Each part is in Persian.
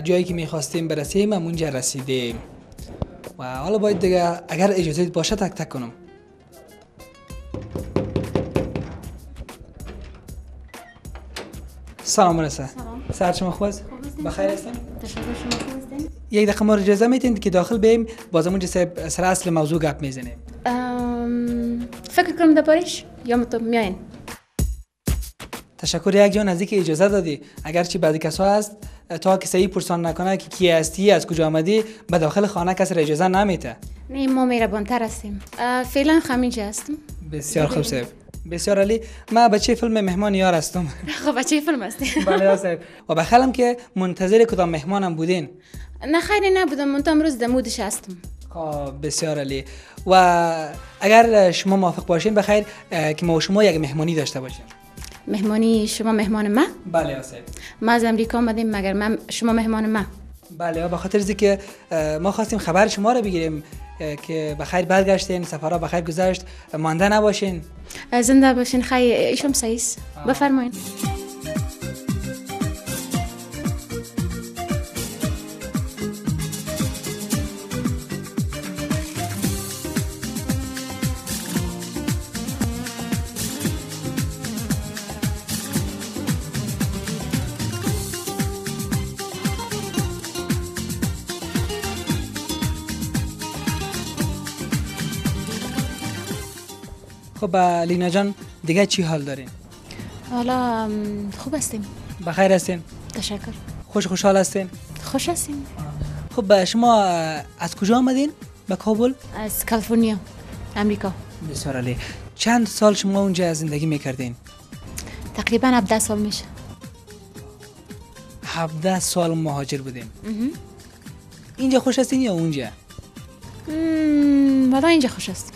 جایی که می‌خواستیم برسیم اونجا رسیدیم. و حالا باید دیگه اگر اجازه باشه تک تک کنم. سلام مرسه سلام. شما خوب است؟ بخیر هستین تشکر شما خوب یک دقیقه ما اجازه میتین که داخل بیم باز اونجا سر سر اصل موضوع گپ می‌زنیم. فکر کنم دربارش یا متو میاین. تشکر یک جان از اینکه اجازه دادی. اگرچه بعضی کسا هست تا صحیح پرسان نکنه که کی هستی از کجا آمدی به داخل خانه کسی را اجازه نمیته نه ما مهربانتر هستیم. اه، فعلا خمینجا هستم. بسیار خوب صاحب بسیار علی من بچه فیلم مهمان یار هستم؟ خب بچه فیلم هستیم بله صاحب. و بخیلم که منتظر کدام مهمانم بودین؟ نه خیلی نبودم. من تا امروز دمودش هستم. خب بسیار علی و اگر شما موافق باشین بخیر که ما شما یک مهمانی داشته باشیم. مهمانی شما مهمان ما؟ بله صاحب ما از امریکا آمدیم مگر من شما مهمان ما؟ بله به خاطر که ما خواستیم خبر شما رو بگیریم که بخیر برگشتین سفرها بخیر گذشت مانده نباشین. زنده باشین خیلی ایشم سعیس. بفرمایین. اه، لینا جان دیگه چی حال دارین؟ حالا خوب هستیم. بخیر هستین؟ تشکر. خوش خوشحال هستین؟ خوش هستیم. خب شما از کجا آمدین؟ به کابل؟ از کالیفرنیا امریکا بسیار علی چند سال شما اونجا زندگی می‌کردین؟ تقریبا 17 سال میشه. 17 سال مهاجر بودین. اینجا خوش هستین یا اونجا؟ مم، والا اینجا خوش است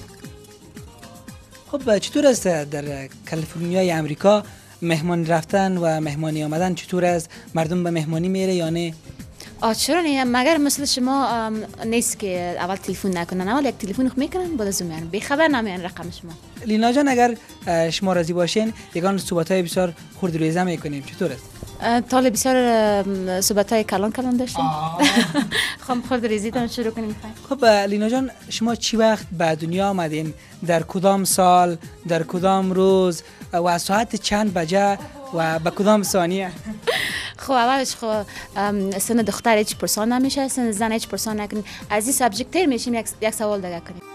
خب چطور است در کالیفرنیای امریکا مهمان رفتن و مهمانی آمدن؟ چطور است؟ مردم به مهمانی میره یا نه؟ چرا نه مگر مثل شما نیست که اول تلفن نکنن اول یک تلفن می‌کنن بعد از میان. خبر نمیان رقم شما. لینا جان اگر شما راضی باشین یگان صحبت های بسیار خرد رویزه می‌کنیم چطور است؟ تا بسیار صحبت های کلان کلان داشتیم خب خود ریزیدم شروع کنیم خب لینا جان شما چی وقت به دنیا آمدین در کدام سال در کدام روز و ساعت چند بجه و به کدام ثانیه خب اولش خب سن دختر هیچ پرسان نمیشه سن زن هیچ پرسان نکنیم از این سابجکت تر میشیم یک, یک سوال دیگه کنیم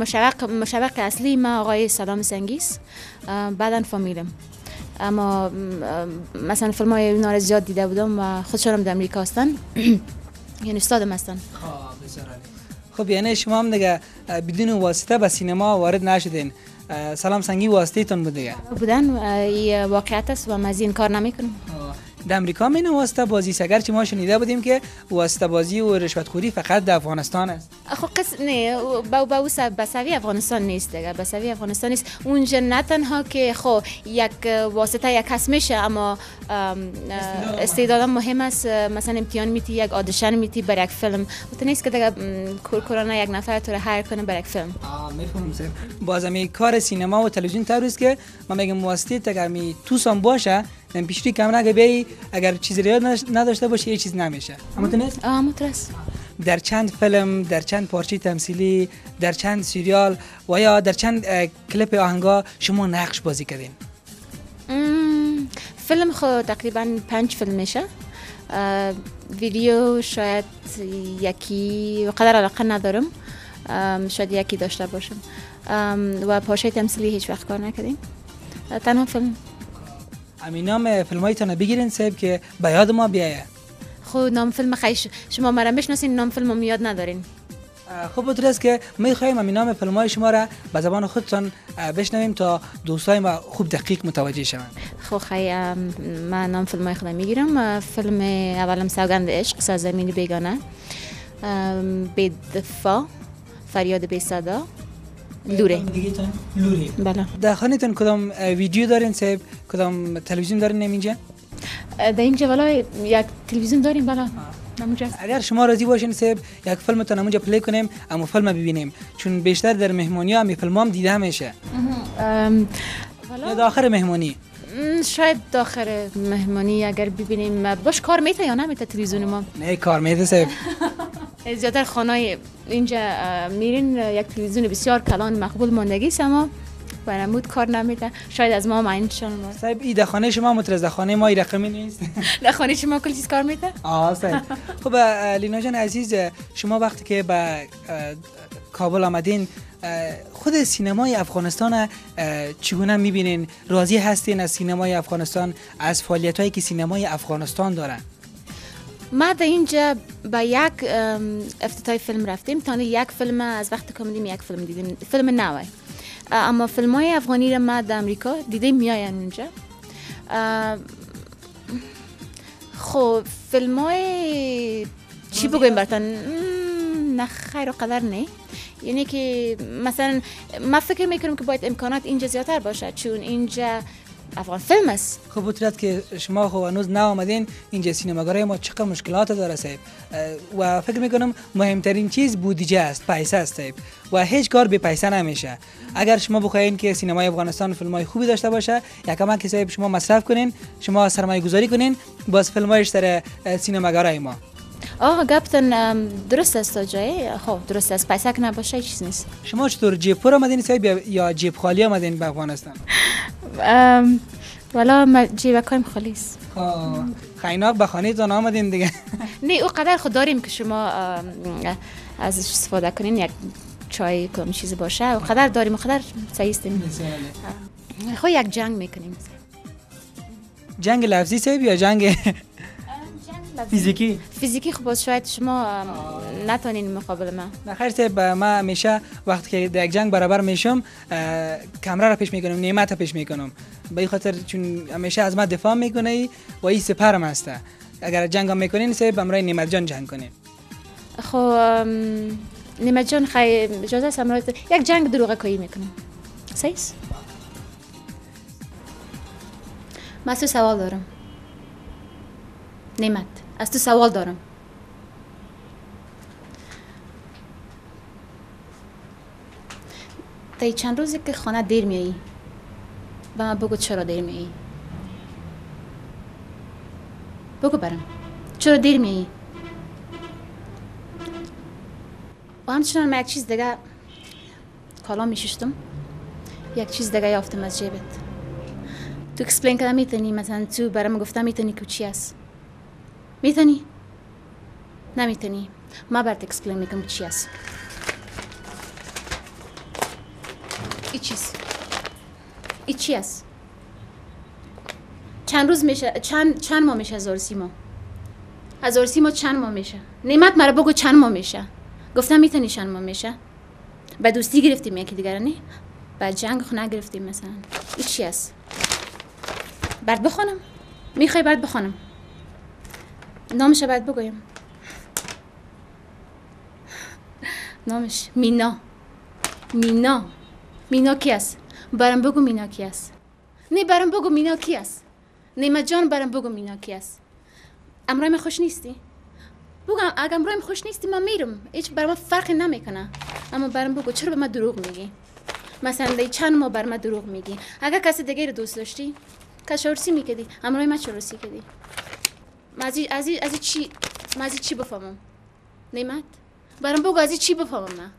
مشوق مشوق اصلی ما آقای صدام سنگیس بعدا فامیلم. اما مثلا فیلم های اونا زیاد دیده بودم و خودشانم در امریکا هستن. یعنی استادم هستن. خب. خب یعنی شما هم دیگه بدون واسطه به سینما وارد نشدین. سلام سنگی واسطه تون بود دیگه. بودن. واقعیت است و ما از این کار نمی‌کنم. در امریکا می واسطه بازی است. اگرچه ما شنیده بودیم که واسطه بازی و رشوتخوری فقط در افغانستان است. خب قص نه با با او سب- به سوی افغانستان نیست دیگه به سوی افغانستان نیست. اونجا نه تنها که خب یک واسطه یک کس میشه اما ام، استعدادم مهم است. مثلا امتحان میتی یک آدیشن میتی بر یک فیلم. تو نیست که دیگه م، کور کورانه یک نفر تو رو هایر کنه بر یک فیلم. می‌فهمم سر. باز می کار سینما و تلویزیون است که ما میگم واسطه اگر می تو سام باشه پیشری کم نگه اگر چیزی رو یاد نش- نداشته باشه یه چیز نمیشه اما تو نیست مترس در چند فیلم در چند پارچه تمثیلی در چند سریال و یا در چند اه، کلیپ آهنگا شما نقش بازی کردین فیلم خود تقریبا پنج فیلم میشه ویدیو شاید یکی قدر علاقه ندارم شاید یکی داشته باشم و پاشه تمثیلی هیچ وقت کار نکردیم تنها فیلم همین نام فیلم هایتان بگیرین صاحب که به یاد ما بیایه. خود نام فیلم خیش شما مرا بشناسین نام فیلم یاد ندارین. خب بطور است که می خواهیم همین نام فیلم های شما را به زبان خودتان بشنویم تا دوستای ما خوب دقیق متوجه شوند. خب خیلی من نام فیلم های خودم می‌گیرم. فیلم اولم سوگند عشق سرزمین بیگانه. به دفاع فریاد بی صدا. لوره. لوره بله. در خانهتون کدام ویدیو دارین صاحب؟ کدام تلویزیون دارین اینجا در اینجا والا یک تلویزیون داریم بله. اگر شما راضی باشین صاحب یک فیلم تا اونجا پلی کنیم اما فیلم ببینیم. چون بیشتر در مهمونی هم فیلم هم دیده میشه. یا داخل مهمونی؟ شاید داخل مهمانی اگر ببینیم. باش کار میته یا نمیته تلویزیون ما؟ نه کار میته صاحب. زیادتر خانه اینجا میرین یک تلویزیون بسیار کلان مقبول ماندگی اما برامود کار نمیده شاید از ما معین شون صاحب ای خانه شما مترز خانه ما ای رقمی نیست. در خانه شما کل چیز کار میده آه صاحب خب لینا جان عزیز شما وقتی که به کابل آمدین خود سینمای افغانستان چگونه می‌بینین؟ راضی هستین از سینمای افغانستان از فعالیت هایی که سینمای افغانستان دارن؟ ما در اینجا با یک افتتاح فیلم رفتیم. تا یک فیلم از وقت کامدیم یک فیلم دیدیم. فیلم نوه. اما فیلم های افغانی را ما در امریکا دیده میاین اونجا خب فیلم های چی بگویم برتن نه خیر و قدر نه. یعنی که مثلا ما فکر می‌کنم که باید امکانات اینجا زیادتر باشه چون اینجا افغان فیلم است. خب بطورت که شما خب هنوز نه آمدین اینجا سینماگرای ما چقدر مشکلات داره صاحب. و فکر می‌کنم مهمترین چیز بودجه است پیسه است صاحب. و هیچ کار به پیسه نمیشه. اگر شما بخواین که سینمای افغانستان فیلم های خوبی داشته باشه یکم که صاحب شما مصرف کنین شما سرمایه گذاری کنین باز فیلم هایش در سینماگرای ما. آقا گپتن درست است جای خب درست است. پیسه که نباشه چیز نیست. شما چطور جیب پر آمدین یا جیب خالی آمدین به افغانستان؟ والا ما جیب کایم خالی است خیناق به خانه تان آمدین دیگه. نه او قدر خود داریم که شما ازش استفاده کنین یک چای کم چیزی باشه و قدر داریم و قدر سعیستیم خب یک جنگ می‌کنیم. جنگ لفظی صاحب یا جنگ فیزیکی فیزیکی خب شاید شما نتونین مقابل ما نخیر صاحب ما همیشه وقتی که در یک جنگ برابر میشم کمره را پیش می‌کنم نعمت را پیش می‌کنم. به این خاطر چون همیشه از ما دفاع می‌کنه و این سپرم هسته. اگر جنگ هم می‌کنین صاحب امرای نعمت جان جنگ کنین. خب نعمت جان خیلی اجازه است یک جنگ دروغه کایی می‌کنم. صحیح من سوال دارم. نعمت. از تو سوال دارم. تا چند روزی که خانه دیر میایی؟ و من بگو چرا دیر میایی؟ بگو برم. چرا دیر میایی؟ و همچنان من یک چیز دیگه کالا میششتم یک چیز دیگه یافتم از جیبت. تو اکسپلین کردم می‌تونی مثلا تو برام گفتم می‌تونی که چی هست. می‌تونی؟ نمی‌تونی ما برات اکسپلین می‌کنم چی هست ای چیز ای چی هست چند روز میشه چند چند ماه میشه هزار سیما هزار سیما چند ماه میشه نعمت مرا بگو چند ماه میشه گفتم می‌تونی چند ماه میشه به دوستی گرفتیم یکی دیگر نه به جنگ خو نگرفتیم مثلا ای چی هست برد بخونم می‌خوای برد بخونم نامش باید بگویم. نامش. مینا. مینا. مینا کی است؟ برام بگو مینا کی است. نه برام بگو مینا کی است. نیمه جان برام بگو مینا کی است. امرای خوش نیستی؟ بگم اگه امرای خوش نیستی من میرم. هیچ برام من فرقی نمی‌کنه. اما برام بگو چرا به من دروغ میگی؟ مثلا دی چند ماه بر من دروغ میگی؟ اگه کسی دیگه رو دوست داشتی؟ کشورسی میکدی امرای من چرا کدی از از از چی؟ من از چی بفهمم؟ نیمت برام بگو از چی بفهمم من؟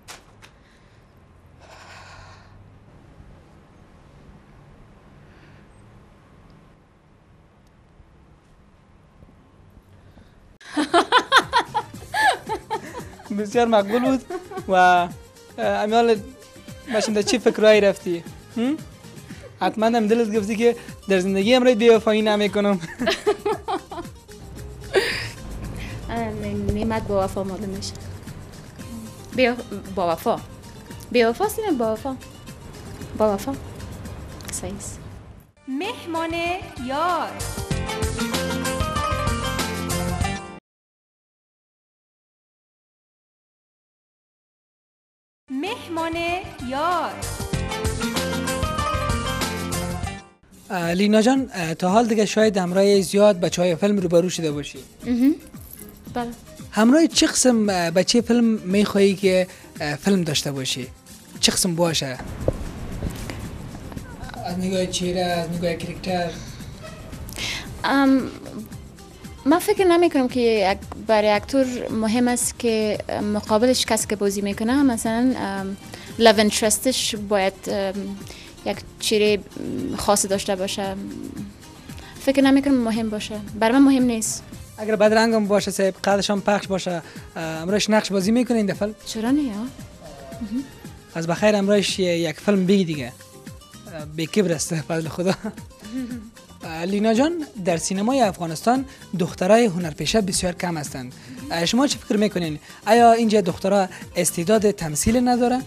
بسیار مقبول بود و امیال باشنده چی فکرهایی رفتی؟ حتما هم دلت گفتی که در زندگی امرای بیوفایی نمی کنم. نعمت با وفا مال میشه. با وفا. بی وفا با وفا. با وفا. صحیح مهمان یار. مهمان یار. لینا جان تا حال دیگه شاید همراه زیاد بچه های فیلم روبرو شده باشی. بله. همراه چه قسم بچه فیلم میخوایی که فیلم داشته باشی؟ چه قسم باشه؟ از نگاه چهره از نگاه کرکتر. من فکر نمی کنم که برای اکتور مهم است که مقابلش کسی که بازی می‌کنه مثلا لو انترستش باید یک چیره خاص داشته باشه. فکر نمی کنم مهم باشه. برای من مهم نیست. اگر بدرنگم باشه سیب قدش هم پخش باشه امروش نقش بازی می‌کنه این دفعه. چرا نه از بخیر امروش یک فیلم بگی دیگه. به کبر است فضل خدا. لینا جان در سینمای افغانستان دخترای هنرپیشه بسیار کم هستند. شما چه فکر می‌کنین؟ آیا اینجا دخترها استعداد تمثیل نداره؟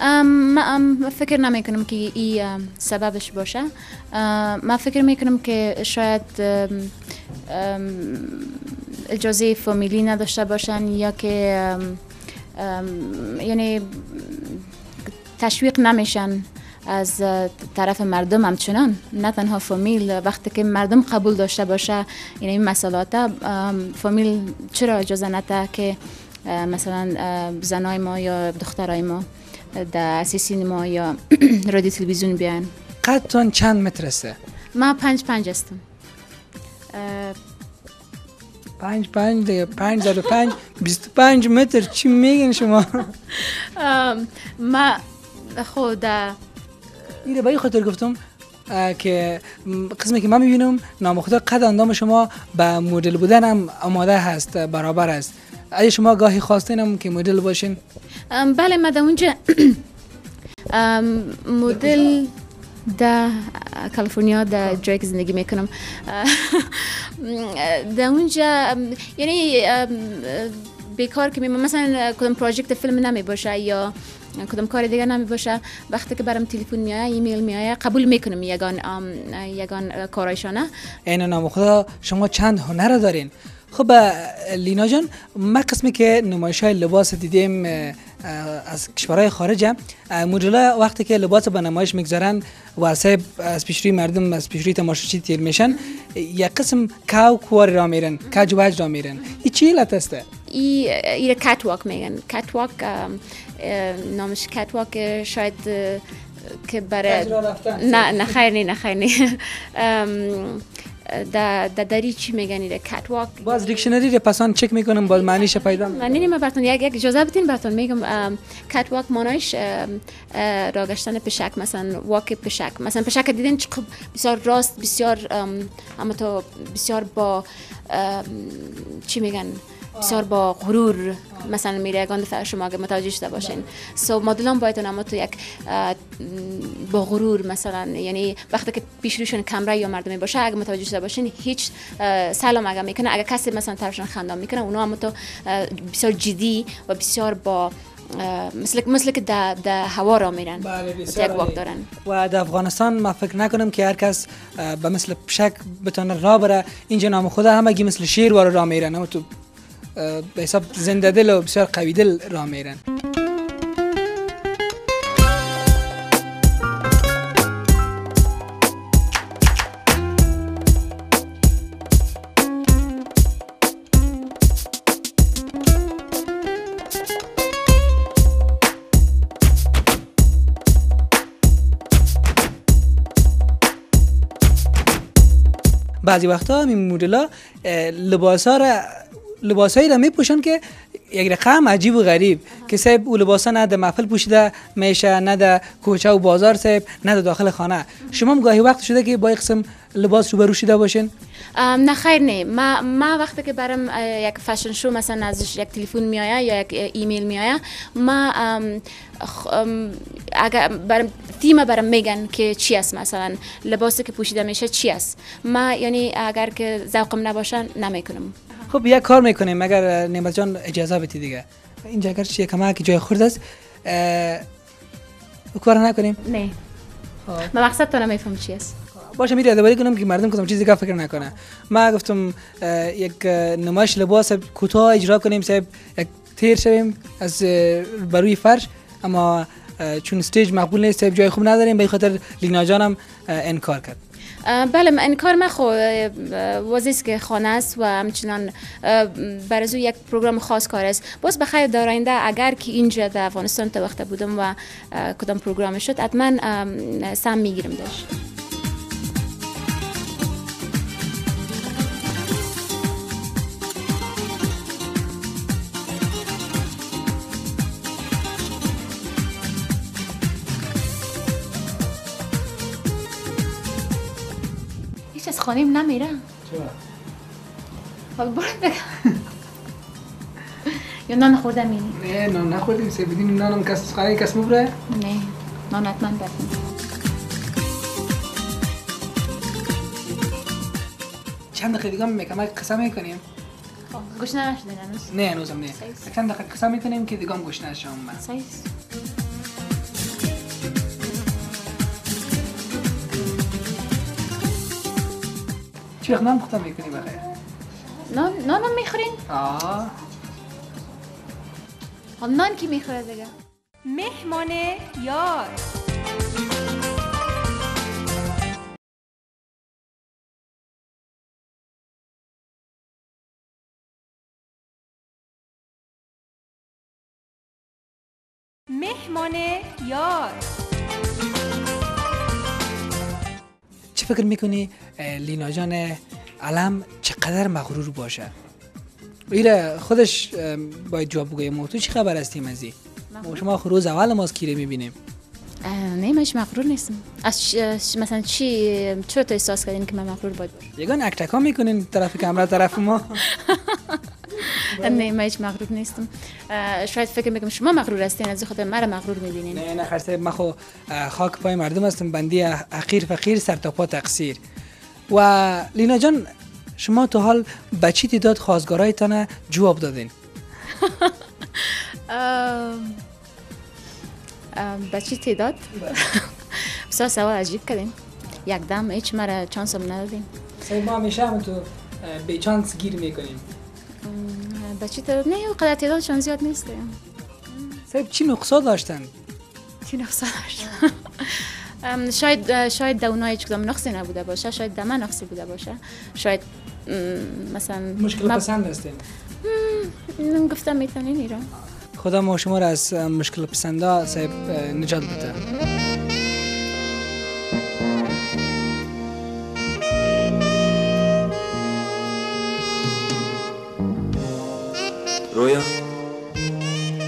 من فکر نمی کنم که این سببش باشه. من فکر می کنم که شاید اجازه فامیلی نداشته باشن یا که یعنی تشویق نمیشن از طرف مردم همچنان. نه تنها فامیل وقتی که مردم قبول داشته باشه یعنی این مسئلات فامیل چرا اجازه نده که مثلا زنای ما یا دخترای ما در سینما یا رادیو تلویزیون بیان؟ قدتون چند متر است؟ ما پنج پنج هستم. پنج پنج دیگه پنج زد پنج بیست پنج متر. چی میگین شما؟ ما خود این به خاطر گفتم که قسمی که من می‌بینم نامخدا قد اندام شما به مدل بودن هم آماده هست برابر است. اگه شما گاهی خواستین که مدل باشین. بله در اونجا مدل در کالیفرنیا در جایی زندگی می‌کنم. در اونجا یعنی بیکار که مثلا کدام پروژکت فیلم نمی باشه یا کدام کار دیگه نمی باشه وقتی که برام تلفن میایه ایمیل میایه قبول می‌کنم یگان یگان کارایشانه. این نام خدا شما چند هنر دارین؟ خب لینا جان ما قسمی که نمایش های لباس دیدیم از کشورهای خارج مدل وقتی که لباس به نمایش می‌گذارن و از پیشروی مردم از پیشروی تماشاچی تیر میشن یک قسم کاو کوار را میرن کج وج را میرن. این چی علت است؟ ای ای کات واک میگن کات واک نامش کات واک شاید که برای نه نه خیر نه خیر نه در دری چی میگن ایره؟ کات واک باز دیکشنری رو پسان چک می‌کنم باز معنیش پیدا من نیم براتون یک یک اجازه بدین براتون میگم کات واک معنیش را گشتن پشک مثلا واک پشک. مثلا پشک دیدین خب بسیار راست بسیار اما تو بسیار با چی میگن؟ بسیار با غرور مثلا میره اگه دفعه شما اگه متوجه شده باشین. سو مدلان باید اما تو یک با غرور مثلا یعنی وقتی که پیش روشون کمره یا مردمی باشه اگه متوجه شده باشین هیچ سلام اگه می‌کنه اگه کسی مثلا طرفشون خندان می‌کنه اونا اما تو بسیار جدی و بسیار با مثل مثل که در ده هوا را میرن. بله یک واک دارن. و در افغانستان ما فکر نکنم که هر کس به مثل پشک بتونه را بره. اینجا نام خدا همگی مثل شیر وارو را میرن. اما تو به حساب زنده دل و بسیار قوی دل را میرن. بعضی وقتا این مدل لباس ها را لباسایی را میپوشن که یک رقم عجیب و غریب. که صاحب او لباسا نه در محفل پوشیده میشه نه در کوچه و بازار صاحب نه در داخل خانه. شما هم گاهی وقت شده که با قسم لباس رو شده باشین؟ نه خیر نه. ما, ما وقتی که برم یک فشن شو مثلا از یک تلفن میایه یا یک ایمیل میایه ما اگر برم تیم برم میگن که چی است مثلا لباسی که پوشیده میشه چی است. ما یعنی اگر که ذوقم نباشه نمی‌کنم. خب یک کار می‌کنیم اگر نعمت جان اجازه بدی دیگه؟ اینجا اگر چیه؟ کمک جای خورد است. اه، کار نکنیم؟ نه. خب. ما مقصد تو نمیفهم چی است؟ باشه میره یادآوری کنم که مردم کدام چیزی که فکر نکنه ما گفتم یک نمایش لباس کوتاه اجرا کنیم صاحب یک تیر شویم از بروی فرش. اما چون stage مقبول نیست جای خوب نداریم. به خاطر لینا جانم انکار کرد. بله من انکار ما خو است که خانه است و همچنان اه، بر از او یک program خاص کار است. باز به خیر در آینده اگر که اینجا در افغانستان تا وقت بودم و کدام program شد حتما سم می‌گیرم داشت. از خانیم نمیره خب برو بگم یا نان خورده مینی نه نه نخوردیم صاحب بدین نانم کس خانه کس مبره؟ نه نان حتما بکنم چند دقیقه دیگه میکمک قصه می‌کنیم؟ گوش نشدین هنوز؟ نه هنوزم نه. چند دقیقه قصه می‌کنیم که دیگه هم گوش نشم من وقت نام ختم می‌کنیم بخیر نان نانم می‌خورین آه. خب نان کی می‌خوره دیگه؟ مهمان یار. مهمان یار. چه فکر می‌کنی؟ لینا جان علم چقدر مغرور باشه؟ ایره خودش باید جواب بگویم تو چی خبر هستیم از این ما شما روز اول ما از کیره می‌بینیم. نه منش مغرور نیستم. از ش- مثلا چی چرا تو احساس کردین که من مغرور باید باشم؟ یگان اکتکا می‌کنین طرف کمره طرف ما؟ من هیچ مغرور نیستم شاید فکر می‌کنم شما مغرور هستین از خاطر مرا مغرور می‌بینین نه نه خرسه ما خو خاک پای مردم هستم بندی حقیر فقیر سر تا پا تقصیر و لینا جان شما تا حال به چی تعداد خواستگارایتان جواب دادین به چی تعداد؟ بسیار سوال عجیب کردین یک دم هیچ مرا چانسم ندادین سعی ما همیشه هم تو به چانس گیر می‌کنیم چی تعداد؟ نه قدر تعدادشان زیاد نیست. صاحب چی نقصا داشتن؟ چی نقصه داشت؟ ام، شاید شاید در اونها هیچ کدام نقصی نبوده باشه شاید در من نقصی بوده باشه. شاید مثلا مشکل ما- پسند هستین؟ من گفتم می‌تونین ایران. خدا ما شما را از مشکل پسندا صاحب نجات بده.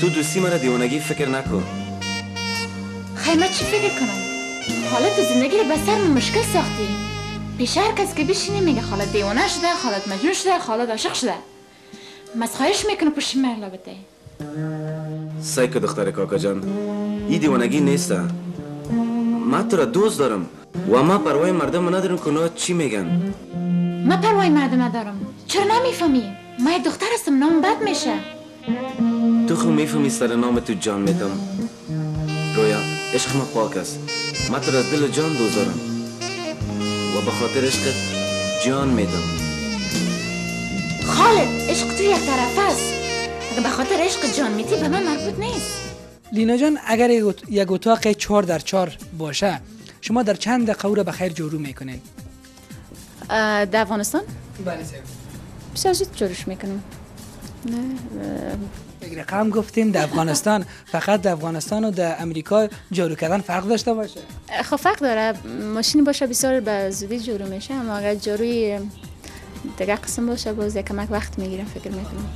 تو دوستی مرا دیوانگی فکر نکن. خیمه چی فکر کنم؟ حالت زندگی رو به سر مشکل ساختی. پیش هر کس که بشینه میگه خالت دیوانه شده خالت مجنون شده خالت عاشق شده. مسخایش می‌کنه پشت مرلا بده. سعی که دختر کاکا جان این دیوانگی نیست من تو را دوست دارم و ما پروای مردم ندارم که چی میگن. من پروای مردم ندارم. چرا نمی‌فهمی؟ من یک دختر هستم نام بد میشه. تو خو می‌فهمی سر نام تو جان میدم رویا عشق ما پاک است من تو را از دل و جان دوست دارم و به خاطر عشقت جان میدم خالد عشق تو یک طرف است اگه به خاطر عشق جان میتی به من مربوط نیست لینا جان اگر یک ات- یک اتاق چهار در چهار باشه شما در چند دقیقه او را به خیر جورو می‌کنین در افغانستان بله صاحب بسیار زود جورش می‌کنم یک رقم گفتیم در افغانستان فقط در افغانستان و در امریکا جارو کردن فرق داشته باشه. خب فرق داره. ماشینی باشه بسیار به زودی جورو میشه اما اگر جوروی دیگه قسم باشه باز یک کمک وقت می‌گیرم فکر می‌کنم.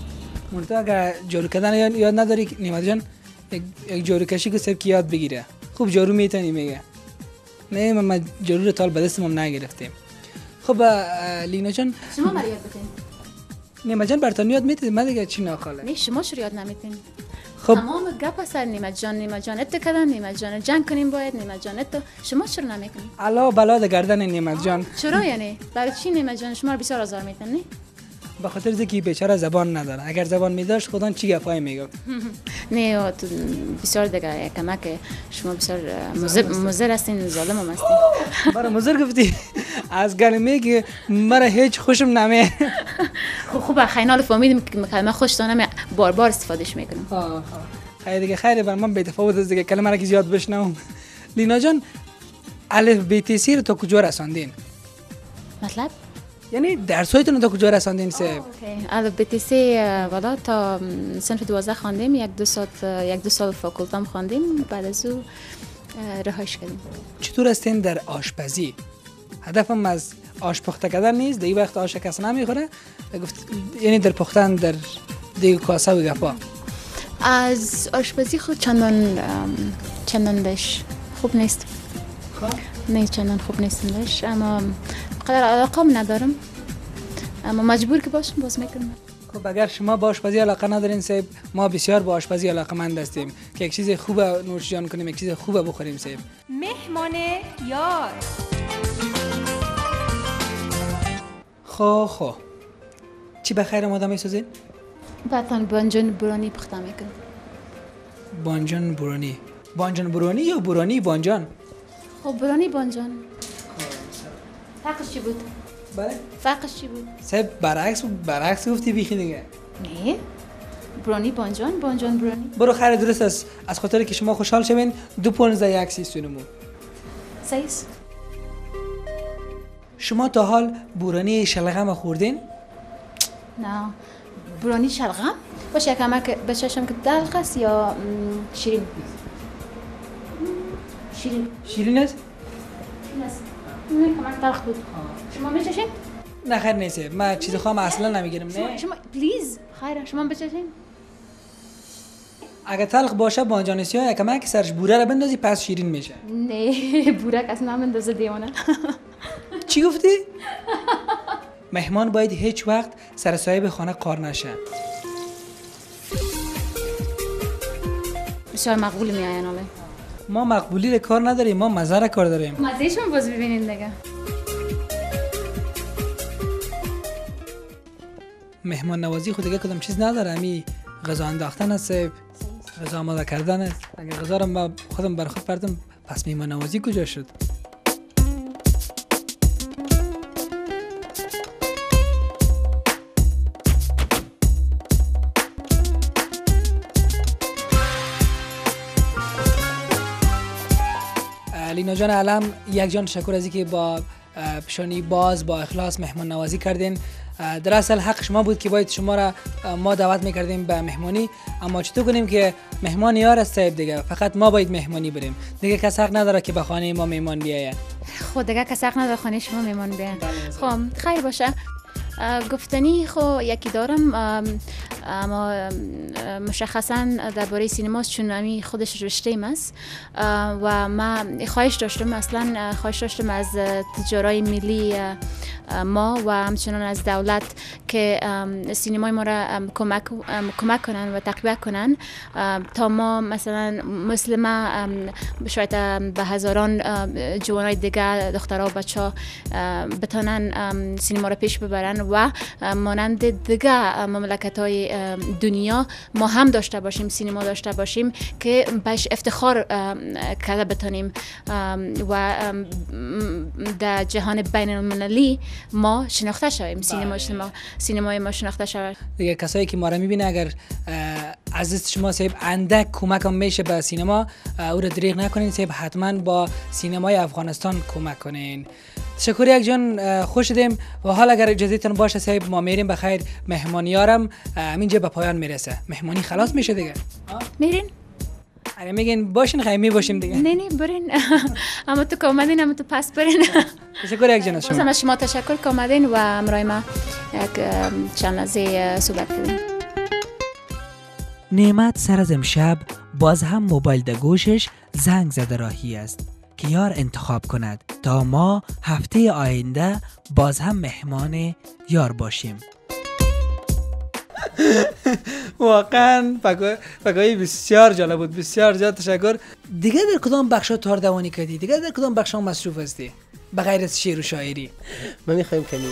منتها اگر جارو کردن یاد, نداری نیمت جان یک, جارو کشی که سب یاد بگیره. خوب جارو می‌تونی میگه. نه من, من جارو رو تال به دستم هم نگرفتیم. خب لینا جان. شما مرا یاد نیمت جان برتان یاد می‌تونی من دیگه چی ناخاله. نه شما چرا یاد نمیتین خب. تمام گپ سر نیمت جان نیمت جان. ات کردن نیمت جان. جنگ کنیم باید نیمت جان. ات شما چرا نمی‌کنین علا بلا گردن نیمت جان. چرا یعنی؟ برای چی نیمت جان؟ شما رو بسیار آزار میتن نه؟ به خاطر اینکه بیچاره زبان نداره. اگر زبان میداشت خودان چی گپای می‌گفت؟ نه تو بسیار دیگه کمک شما بسیار مزر هستین ظالم هم هستین برای مزر گفتی؟ از کلمه که مرا هیچ خوشم نمی خب خوب خیلی فهمیدیم که کلمه خوش دانم بار بار استفادهش می‌کنم. خیلی دیگه خیلی بر من بی‌تفاوت از دیگه. کلمه را که زیاد بشنوم. لینا جان الف بی تی سی رو تا کجا رساندین؟ مطلب؟ یعنی درسایتون رو تا کجا رساندین سه؟ تی سی والا تا صنف دوازده خواندیم یک دو سال یک دو سال فاکولتام خواندیم بعد از او اه، رهایش کردیم. چطور هستین در آشپزی؟ هدفم از آش پخته کردن نیست در این وقت آش کس نمی‌خوره. گفت یعنی در پختن در دیگه کاسه و گپا. از آشپزی خود چندان چندان بهش خوب نیست. نه چندان خوب نیستم بهش اما قدر علاقه ندارم. اما مجبور که باشم باز می‌کنم. خب اگر شما با آشپزی علاقه ندارین سیب ما بسیار با آشپزی علاقه مند هستیم که یک چیز خوب نوش جان کنیم یک چیز خوب بخوریم سیب مهمان یار. خو خو. چی به خیر آدم می‌سازین؟ بعدا بانجان برانی پخته می‌کنم. بانجان برانی بانجان برانی یا برانی بانجان؟ خب برانی بانجان. فرقش چی بود؟ بله. فرقش چی بود؟ سیب برعکس برعکس گفتی بیخی دیگه. نه. برانی بانجان بانجان برانی برو خیر درست است. از خاطر که شما خوشحال شوین دو پونزده یک سیستونمو سیس. شما تا حال بورانی شلغم خوردین؟ نه. برانی شلغم؟ باشه یکم که بچشم که دلق است یا شیرین شیرین؟ شیرین است؟ شیرین است تلخ بود. شما بچشین. نه خیر نیست. من چیز خواهم اصلا نمی‌گیرم نه. شما پلیز خیره شما بچشین. اگه تلخ باشه بانجانسی ها یکم که سرش بوره رو بندازی پس شیرین میشه. نه بورک اصلا هم اندازه دیوانه. چی گفتی؟ مهمان باید هیچ وقت سر صاحب خانه قار نشه. بسیار مقبول می آین ما مقبولی رو کار نداریم ما مزه رو کار داریم. مزهشون باز ببینین دیگه. مهمان نوازی خود دیگه کدام چیز نداره؟ امی غذا انداختن است غذا آماده کردن است. اگر غذا رو خودم بر خود پردم پس مهمان نوازی کجا شد؟ لینا جان علم یک جان تشکر از اینکه با اه، پیشانی باز با اخلاص مهمان نوازی کردین. در اصل حق شما بود که باید شما را ما دعوت می‌کردیم به مهمانی. اما چطور کنیم که مهمان یار است صاحب دیگه؟ فقط ما باید مهمانی بریم. دیگه کس حق نداره که به خانه ما مهمان بیایه خود دیگه کس حق نداره خانه شما میمان بیان خب خیر باشه. گفتنی خو یکی دارم ام، اما ام، مشخصا درباره سینماست چون امی خودش رشته است و ما خواهش داشتم اصلا اه، خواهش داشتم از تجارای ملی ما و همچنان از دولت که سینمای ما را کمک کمک کنن و تقویت کنن. تا ما مثلا مثل ما شاید به هزاران جوانای دیگه دخترها و بچه ها بتانن سینما را پیش ببرن و مانند دیگه مملکت های دنیا ما هم داشته باشیم سینما داشته باشیم که بهش افتخار کرده بتانیم. و در جهان بین المللی ما شناخته شویم سینما شما سینمای ما شناخته شود دیگه کسایی که ما را می‌بینه اگر دست شما صاحب اندک کمک هم میشه به سینما او را دریغ نکنین صاحب حتما با سینمای افغانستان کمک کنین. تشکر یک جان خوش شدیم و حال اگر اجازهتون باشه صاحب ما میریم بخیر مهمانیارم اینجا به پایان می‌رسه. مهمانی خلاص میشه دیگه. میرین؟ اگه میگین باشین خیمی باشیم دیگه. نه نه برین. اما تو که اومدین اما تو پس برین. تشکر یک جان شما. شما تشکر که اومدین و امرای ما یک چند لحظه صحبت کردیم نعمت سر از امشب باز هم موبایل در گوشش زنگ زده راهی است. که یار انتخاب کند تا ما هفته آینده باز هم مهمان یار باشیم. واقعا فکایی بسیار جالب بود بسیار زیاد تشکر. دیگه در کدام بخش ها تار دوانی کردی؟ دیگه در کدام بخش ها مصروف هستی؟ بغیر از شعر و شاعری. ما می‌خوایم کمی